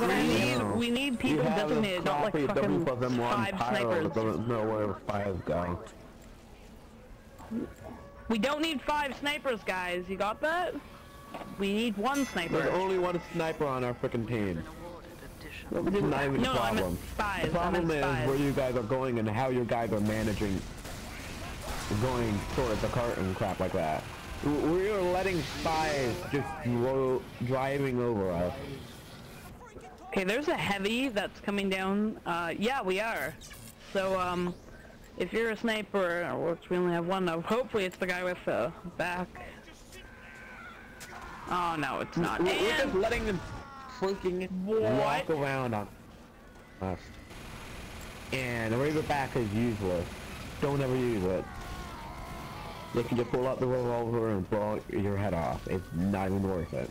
what I We need. know. We need people you have designated, not like fucking W plus M1 five snipers. that doesn't know where five go. We don't need five snipers, guys. You got that? We need one sniper. There's sniper. only one sniper on our freaking team. It's not even No, a no, I problem. meant spies. The I problem meant is spies. where you guys are going and how you guys are managing going towards the cart and crap like that. We are letting spies just driving over us. Okay, there's a heavy that's coming down. Uh, yeah, we are. So, um, if you're a sniper, which we only have one of, hopefully it's the guy with the back. Oh, no, it's not. We- We're just letting them freaking What? walk around on us. And the Razorback is useless. Don't ever use it. They can just pull out the revolver and blow your head off. It's not even worth it.